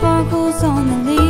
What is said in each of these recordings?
sparkles on the leaves.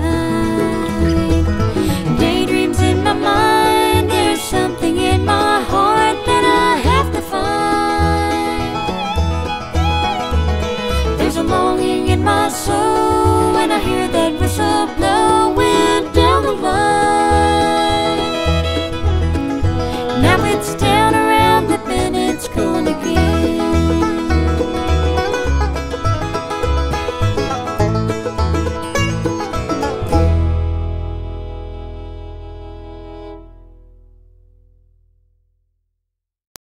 longing in my soul.